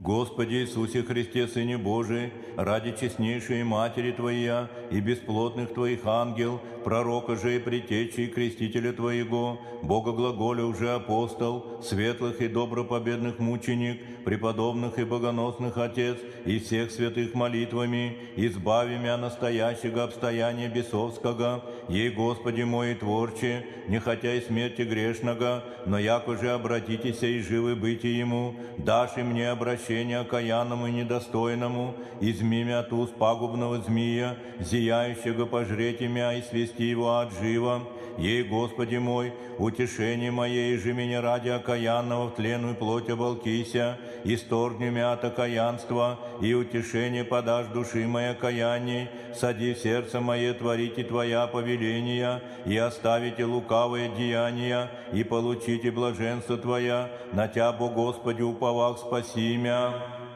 Господи Иисусе Христе, Сыне Божий, ради честнейшей Матери Твоя и бесплотных Твоих ангел, пророка же и притечи и крестителя Твоего, Бога глаголя уже апостол, светлых и добропобедных мученик, преподобных и богоносных Отец, и всех святых молитвами, избави мя настоящего обстояния бесовского, ей, Господи мой, и Творче, не хотя и смерти грешного, но яко же обратитесь и живы быть ему, дашь и мне обращение окаянному и недостойному, изми мя туз пагубного змея, зияющего пожреть имя и свести его от жива, ей, Господи мой, утешение мое, и же меня ради окаянного в тленную плоть оболкися, исторгни мя от окаянства, и утешение подашь души моей окаянней, сади в сердце мое творите Твоя повеления, и оставите лукавые деяния, и получите блаженство Твоя, на Тя, Бо Господи, уповах спаси ਹੋਇਆ।